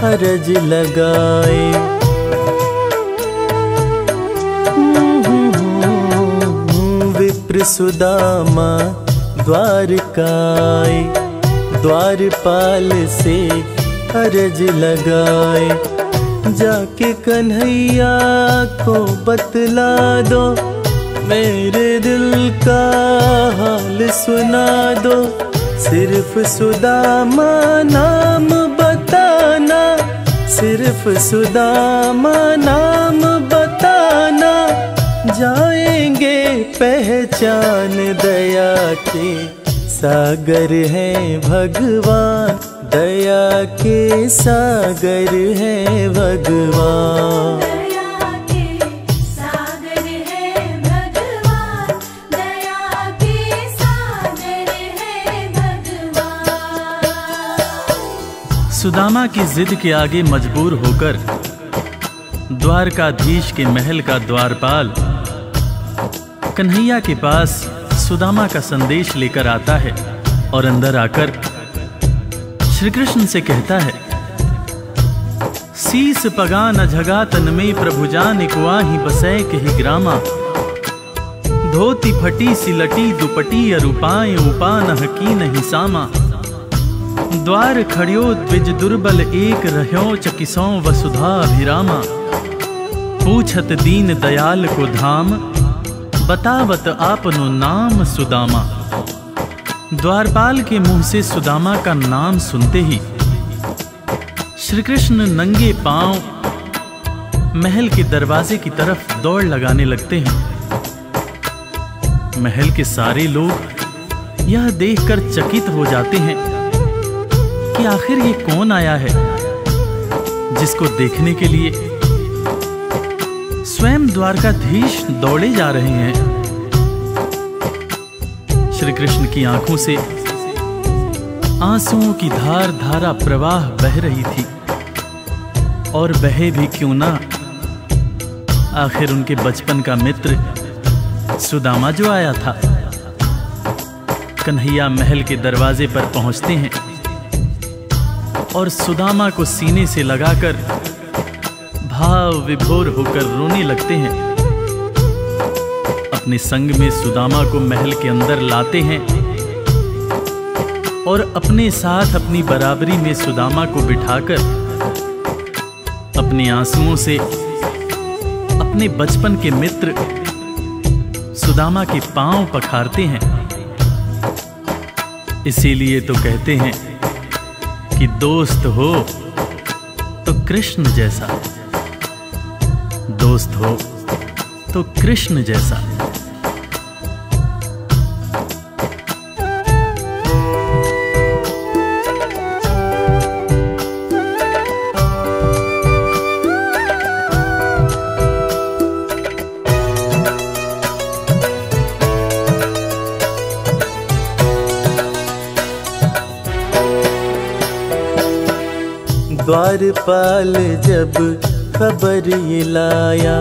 हरज लगाए। विप्र द्वारकाए, द्वारपाल से हरज लगाए। जाके कन्हैया को बतला दो, मेरे दिल का हाल सुना दो। सिर्फ़ सुदामा नाम बताना। सिर्फ़ सुदामा नाम बताना। जाएँगे पहचान दया के। सागर है भगवान, दया के सागर है भगवान। सुदामा की जिद के आगे मजबूर होकर द्वारकाधीश के महल का द्वारपाल कन्हैया के पास सुदामा का संदेश लेकर आता है और अंदर आकर श्री कृष्ण से कहता है, सीस पगान झगा तन में प्रभु जान कुआही बसै कही ग्रामा। धोती फटी सिलटी दुपटी अरुपाए उपान की नहीं सामा। द्वार खड़ियो, द्विज दुर्बल एक रह्यो, चकिसों वसुधा अभिरामा। पूछत दीन दयाल को धाम, बतावत आपनो नाम सुदामा। द्वारपाल के मुँह से सुदामा का नाम सुनते ही श्री कृष्ण नंगे पाँव महल के दरवाजे की तरफ़ दौड़ लगाने लगते हैं। महल के सारे लोग यह देखकर चकित हो जाते हैं। कि आखिर ये कौन आया है, जिसको देखने के लिए स्वयं द्वारकाधीश दौड़े जा रहे हैं? श्री कृष्ण की आँखों से आंसुओं की धार धारा प्रवाह बह रही थी, और बहे भी क्यों ना? आखिर उनके बचपन का मित्र सुदामा जो आया था, कन्हैया महल के दरवाजे पर पहुँचते हैं। और सुदामा को सीने से लगाकर भाव विभोर होकर रोने लगते हैं। अपने संग में सुदामा को महल के अंदर लाते हैं और अपने साथ अपनी बराबरी में सुदामा को बिठाकर अपने आंसुओं से अपने बचपन के मित्र सुदामा के पाँव पखारते हैं। इसीलिए तो कहते हैं कि दोस्त हो तो कृष्ण जैसा। दोस्त हो तो कृष्ण जैसा। द्वारपाल जब खबर लाया।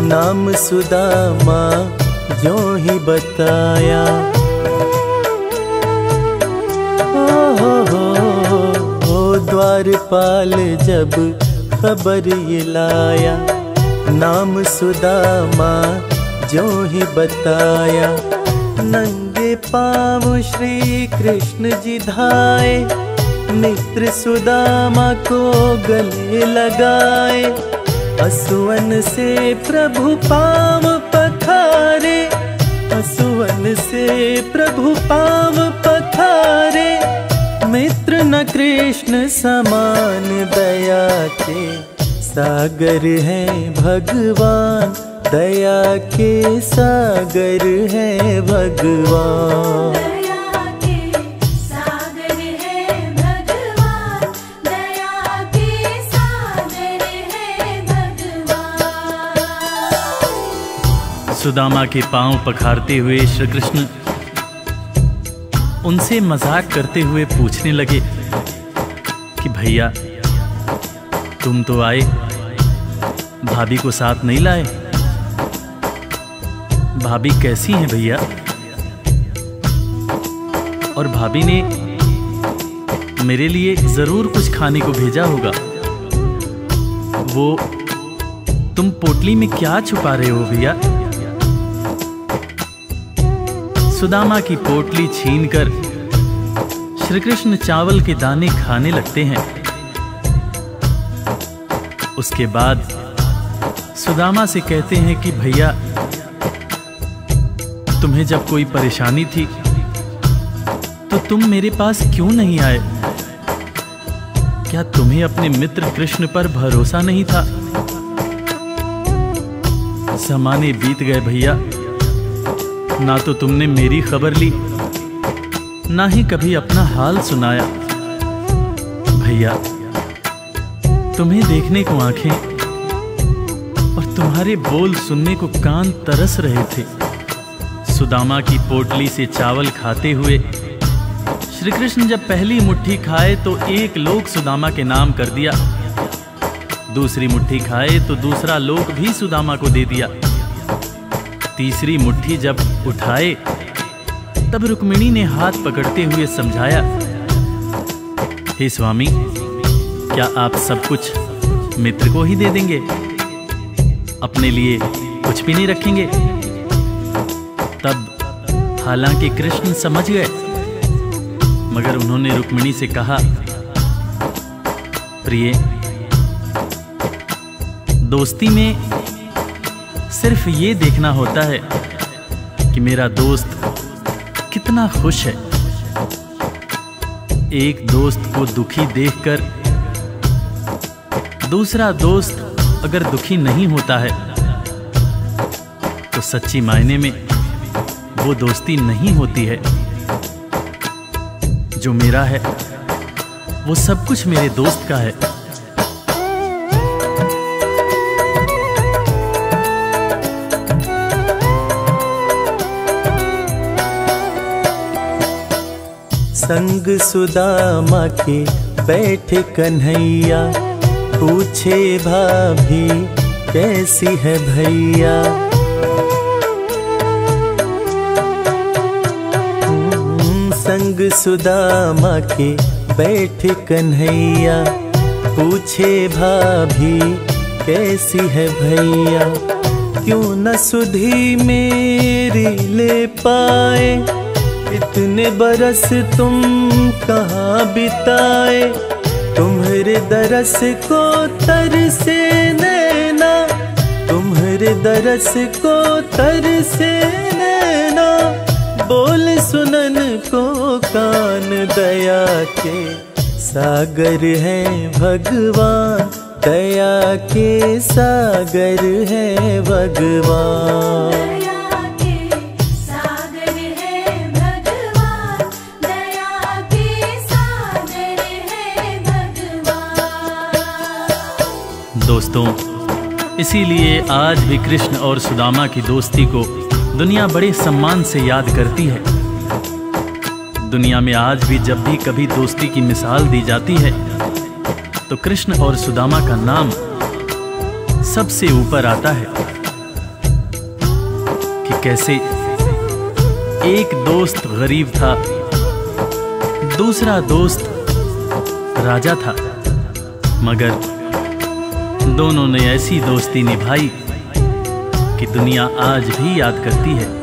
नाम सुदामा जो ही बताया। द्वारपाल जब खबर लाया। नाम सुदामा जो ही बताया। नंगे पाँव श्री कृष्ण जी धाए। मित्र सुदामा को गले लगाए असुवन से प्रभु पाम पथारे असुवन से प्रभु पाम पथारे मित्र न कृष्ण समान दया के सागर है भगवान, दया के सागर है भगवान। सुदामा के पाँव पखारते हुए श्री कृष्ण उनसे मज़ाक करते हुए पूछने लगे कि भैया, तुम तो आए, भाभी को साथ नहीं लाए। भाभी कैसी हैं भैया? और भाभी ने मेरे लिए ज़रूर कुछ खाने को भेजा होगा। वो तुम पोटली में क्या छुपा रहे हो भैया? सुदामा की पोटली छीनकर श्री कृष्ण चावल के दाने खाने लगते हैं। उसके बाद सुदामा से कहते हैं कि, भैया, तुम्हें जब कोई परेशानी थी तो तुम मेरे पास क्यों नहीं आए? क्या तुम्हें अपने मित्र कृष्ण पर भरोसा नहीं था? समाने बीत गए, भैया ना तो तुमने मेरी खबर ली, ना ही कभी अपना हाल सुनाया। भैया, तुम्हें देखने को आँखें और तुम्हारे बोल सुनने को कान तरस रहे थे। सुदामा की पोटली से चावल खाते हुए श्री कृष्ण जब पहली मुट्ठी खाए तो एक लोक सुदामा के नाम कर दिया। दूसरी मुट्ठी खाए तो दूसरा लोक भी सुदामा को दे दिया। तीसरी मुट्ठी जब उठाए, तब रुक्मिणी ने हाथ पकड़ते हुए समझाया, हे स्वामी, क्या आप सब कुछ मित्र को ही दे देंगे? अपने लिए कुछ भी नहीं रखेंगे? तब हालाँकि कृष्ण समझ गए, मगर उन्होंने रुक्मिणी से कहा, प्रिय, दोस्ती में सिर्फ़ ये देखना होता है कि मेरा दोस्त कितना खुश है। एक दोस्त को दुखी देखकर दूसरा दोस्त अगर दुखी नहीं होता है तो सच्ची मायने में वो दोस्ती नहीं होती है। जो मेरा है, वो सब कुछ मेरे दोस्त का है। संग सुदामा के बैठे कन्हैया, पूछे भाभी, कैसी है भैया? संग सुदामा के बैठ कन्हैया, पूछे भाभी, कैसी है भैया? क्यों न सुधी मेरी ले पाए? इतने बरस तुम कहाँ बिताए? तुम्हारे दरस को तरसे नैना। तुम्हारे दरस को तरसे नैना। बोल सुनन को कान दया के। सागर है भगवान, दया के सागर है भगवान। दोस्तों। इसीलिए आज भी कृष्ण और सुदामा की दोस्ती को दुनिया बड़े सम्मान से याद करती है। दुनिया में आज भी जब भी कभी दोस्ती की मिसाल दी जाती है तो कृष्ण और सुदामा का नाम सबसे ऊपर आता है। कि कैसे एक दोस्त गरीब था, दूसरा दोस्त राजा था, मगर दोनों ने ऐसी दोस्ती निभाई कि दुनिया आज भी याद करती है।